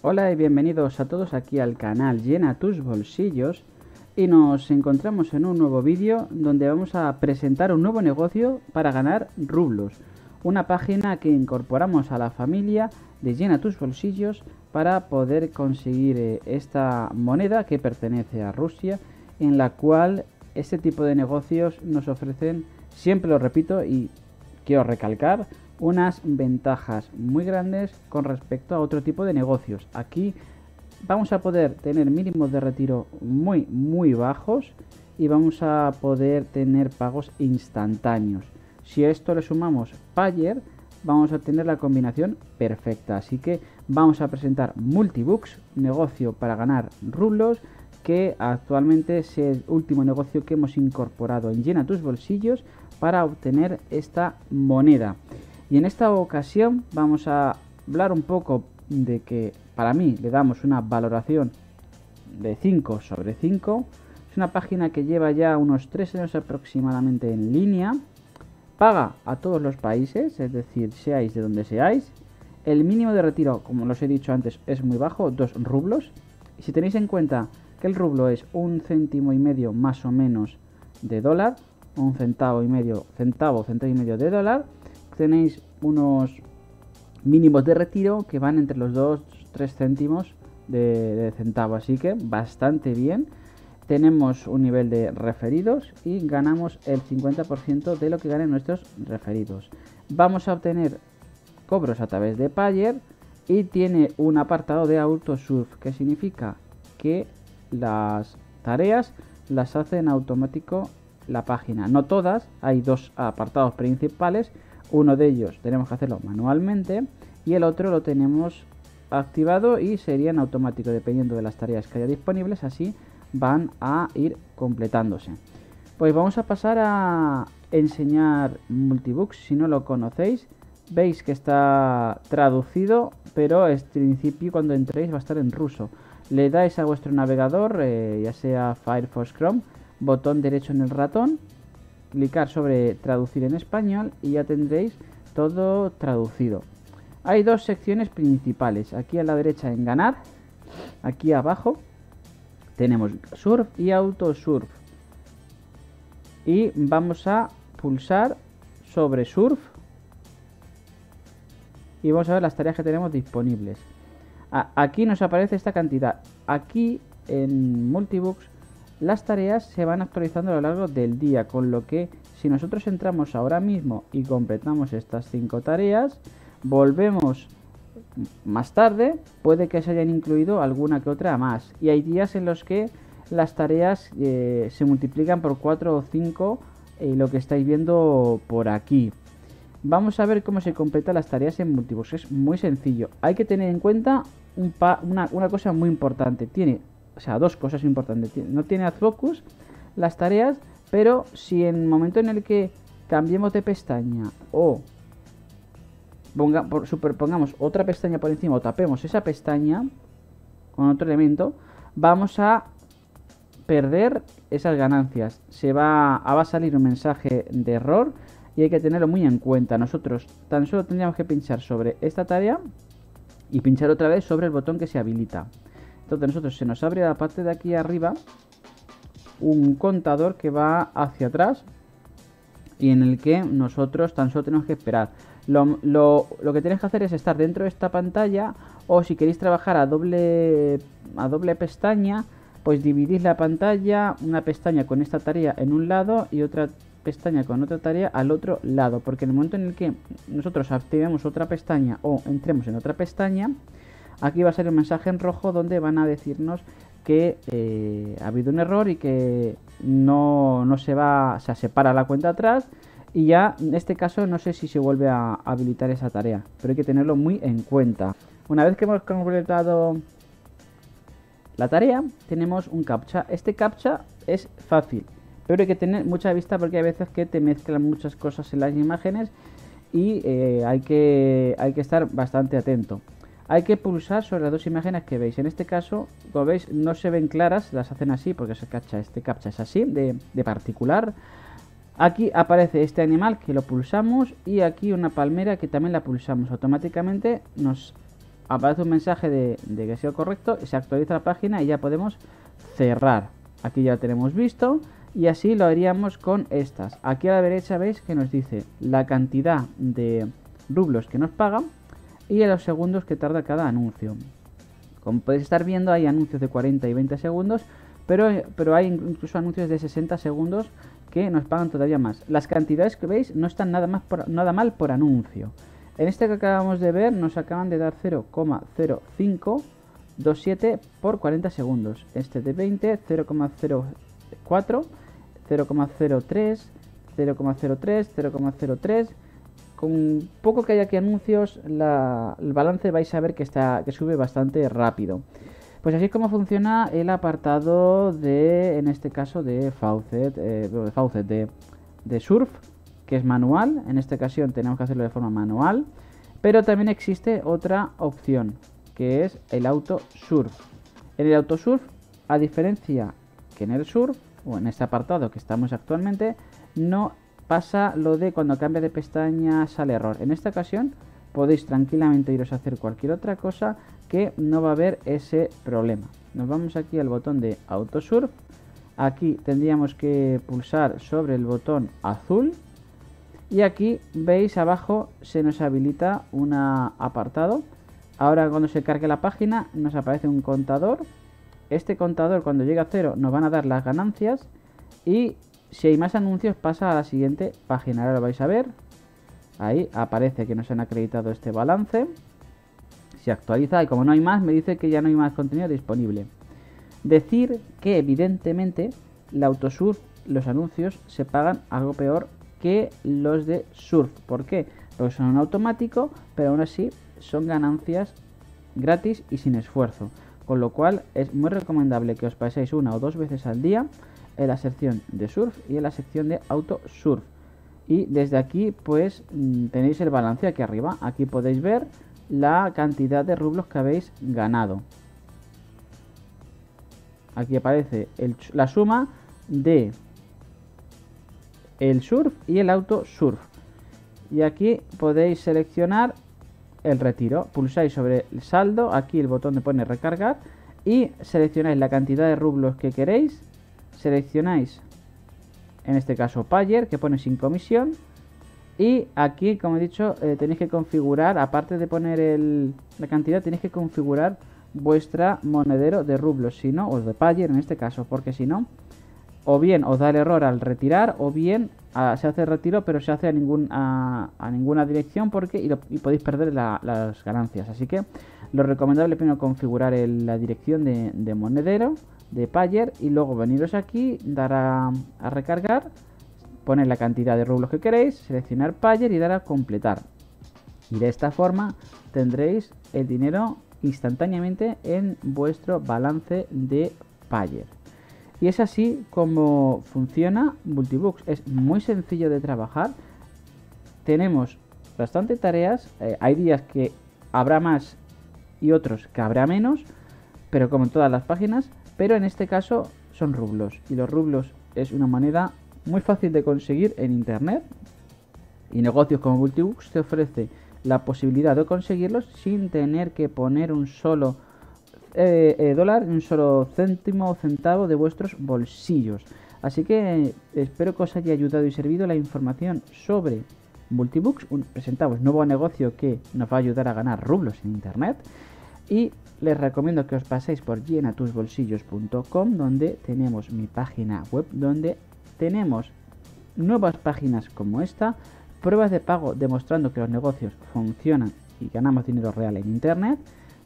Hola y bienvenidos a todos aquí al canal Llena tus bolsillos y nos encontramos en un nuevo vídeo donde vamos a presentar un nuevo negocio para ganar rublos. Una página que incorporamos a la familia de Llena tus bolsillos para poder conseguir eh, esta moneda que pertenece a Rusia en la cual este tipo de negocios nos ofrecen, siempre lo repito y quiero recalcar, unas ventajas muy grandes con respecto a otro tipo de negocios. Aquí vamos a poder tener mínimos de retiro muy muy bajos y vamos a poder tener pagos instantáneos. Si a esto le sumamos Payer, vamos a tener la combinación perfecta. Así que vamos a presentar Multibooks, negocio para ganar rublos, que actualmente es el último negocio que hemos incorporado en Llena tus bolsillos para obtener esta moneda. Y en esta ocasión vamos a hablar un poco de que para mí le damos una valoración de 5 sobre 5. Es una página que lleva ya unos 3 años aproximadamente en línea. Paga a todos los países, es decir, seáis de donde seáis. El mínimo de retiro, como os he dicho antes, es muy bajo, 2 rublos. Y si tenéis en cuenta que el rublo es un céntimo y medio más o menos de dólar, un centavo y medio, centavo, centavo y medio de dólar, tenéis unos mínimos de retiro que van entre los 2-3 céntimos de, centavo. Así que bastante bien. Tenemos un nivel de referidos y ganamos el 50% de lo que ganen nuestros referidos. Vamos a obtener cobros a través de Payer y tiene un apartado de AutoSurf, que significa que las tareas las hace en automático la página. No todas, hay dos apartados principales uno de ellos tenemos que hacerlo manualmente y el otro lo tenemos activado y sería en automático dependiendo de las tareas que haya disponibles, así van a ir completándose. Pues vamos a pasar a enseñar Multibooks, si no lo conocéis, veis que está traducido, pero en principio cuando entréis va a estar en ruso. Le dais a vuestro navegador, eh, ya sea Firefox Chrome, botón derecho en el ratón clicar sobre traducir en español y ya tendréis todo traducido. Hay dos secciones principales. Aquí a la derecha en ganar, aquí abajo tenemos surf y autosurf. Y vamos a pulsar sobre surf y vamos a ver las tareas que tenemos disponibles. aquí nos aparece esta cantidad. Aquí en Multibooks las tareas se van actualizando a lo largo del día, con lo que si nosotros entramos ahora mismo y completamos estas 5 tareas, volvemos más tarde, puede que se hayan incluido alguna que otra más. Y hay días en los que las tareas eh, se multiplican por 4 o 5, eh, lo que estáis viendo por aquí. Vamos a ver cómo se completan las tareas en Multibooks. Es muy sencillo. Hay que tener en cuenta una cosa muy importante. Tiene o sea, dos cosas importantes. No tiene focus las tareas, pero si en el momento en el que cambiemos de pestaña o ponga, superpongamos otra pestaña por encima o tapemos esa pestaña con otro elemento, vamos a perder esas ganancias. Se va, va a salir un mensaje de error y hay que tenerlo muy en cuenta. Nosotros tan solo tendríamos que pinchar sobre esta tarea y pinchar otra vez sobre el botón que se habilita. Entonces nosotros se nos abre la parte de aquí arriba un contador que va hacia atrás y en el que nosotros tan solo tenemos que esperar. Lo, que tenéis que hacer es estar dentro de esta pantalla o si queréis trabajar a doble, a doble pestaña, pues dividís la pantalla, una pestaña con esta tarea en un lado y otra pestaña con otra tarea al otro lado. Porque en el momento en el que nosotros activemos otra pestaña o entremos en otra pestaña, Aquí va a ser un mensaje en rojo donde van a decirnos que eh, ha habido un error y que no, se va, o sea, se para la cuenta atrás y ya en este caso no sé si se vuelve a habilitar esa tarea, pero hay que tenerlo muy en cuenta. Una vez que hemos completado la tarea, tenemos un captcha. Este captcha es fácil, pero hay que tener mucha vista porque hay veces que te mezclan muchas cosas en las imágenes y eh, hay, que, hay que estar bastante atento hay que pulsar sobre las dos imágenes que veis. En este caso, como veis, no se ven claras, las hacen así porque se captcha, este captcha es así, de, particular. Aquí aparece este animal que lo pulsamos y aquí una palmera que también la pulsamos. Automáticamente nos aparece un mensaje de, que ha sido correcto, se actualiza la página y ya podemos cerrar. Aquí ya lo tenemos visto y así lo haríamos con estas. Aquí a la derecha veis que nos dice la cantidad de rublos que nos pagan y los segundos que tarda cada anuncio. Como podéis estar viendo hay anuncios de 40 y 20 segundos, pero, pero hay incluso anuncios de 60 segundos que nos pagan todavía más. Las cantidades que veis no están nada, más nada mal por anuncio. En este que acabamos de ver nos acaban de dar 0,0527 por 40 segundos. Este de 20, 0,04, 0,03, 0,03, 0,03. Con poco que haya aquí anuncios, el balance vais a ver que, está, que sube bastante rápido. Pues así es como funciona el apartado de, en este caso, de Faucet, eh, de, Faucet de, de Surf, que es manual. En esta ocasión tenemos que hacerlo de forma manual. Pero también existe otra opción, que es el Auto Surf. En el Auto Surf, a diferencia que en el Surf, o en este apartado que estamos actualmente, no pasa lo de cuando cambia de pestaña sale error. En esta ocasión podéis tranquilamente iros a hacer cualquier otra cosa que no va a haber ese problema. Nos vamos aquí al botón de Autosurf. Aquí tendríamos que pulsar sobre el botón azul. Y aquí veis abajo se nos habilita un apartado. Ahora cuando se cargue la página nos aparece un contador. Este contador cuando llega a cero nos van a dar las ganancias. Y si hay más anuncios pasa a la siguiente página. Ahora lo vais a ver. Ahí aparece que nos han acreditado este balance se actualiza y como no hay más me dice que ya no hay más contenido disponible. Decir que evidentemente la autosurf, los anuncios se pagan algo peor que los de surf. ¿Por qué? Porque son automático, pero aún así son ganancias gratis y sin esfuerzo. Con lo cual es muy recomendable que os paséis una o dos veces al día en la sección de surf y en la sección de autosurf. Y desde aquí pues mm, tenéis el balance aquí arriba. Aquí podéis ver la cantidad de rublos que habéis ganado. Aquí aparece la suma de el surf y el auto surf. Y aquí podéis seleccionar el retiro. Pulsáis sobre el saldo, aquí el botón de pone recargar y seleccionáis la cantidad de rublos que queréis. Seleccionáis en este caso Payer que pone sin comisión y aquí, como he dicho, eh, tenéis que configurar, aparte de poner la cantidad, tenéis que configurar vuestra monedero de rublos, si no, o de Payer en este caso, porque si no, o bien os da el error al retirar, o bien ah, se hace el retiro, pero se hace a, ningún, a, ninguna dirección porque y, podéis perder las ganancias. Así que lo recomendable primero configurar la dirección de, monedero de Payer y luego veniros aquí, dar a recargar poner la cantidad de rublos que queréis, seleccionar Payer y dar a completar. Y de esta forma tendréis el dinero instantáneamente en vuestro balance de Payer. Y es así como funciona Multibooks. Es muy sencillo de trabajar. Tenemos bastante tareas. Eh, hay días que habrá más y otros que habrá menos. Pero como en todas las páginas. Pero en este caso son rublos. Y los rublos es una moneda muy fácil de conseguir en internet y negocios como Multibooks te ofrece la posibilidad de conseguirlos sin tener que poner un solo eh, eh, dólar, un solo céntimo o centavo de vuestros bolsillos. Así que eh, espero que os haya ayudado y servido la información sobre Multibooks. presentamos un nuevo negocio que nos va a ayudar a ganar rublos en internet. Y les recomiendo que os paséis por llenatusbolsillos.com donde tenemos mi página web donde tenemos nuevas páginas como esta, pruebas de pago demostrando que los negocios funcionan y ganamos dinero real en Internet,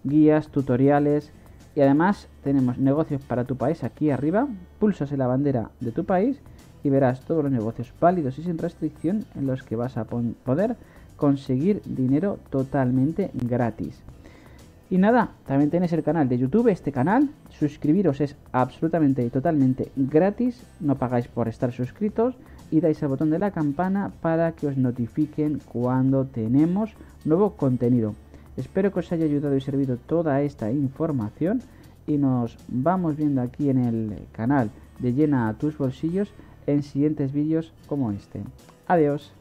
guías, tutoriales y además tenemos negocios para tu país aquí arriba, pulsas en la bandera de tu país y verás todos los negocios válidos y sin restricción en los que vas a poder conseguir dinero totalmente gratis. Y nada, también tenéis el canal de YouTube, este canal. Suscribiros es absolutamente y totalmente gratis. No pagáis por estar suscritos. Y dais al botón de la campana para que os notifiquen cuando tenemos nuevo contenido. Espero que os haya ayudado y servido toda esta información. Y nos vamos viendo aquí en el canal de Llena tus bolsillos en siguientes vídeos como este. Adiós.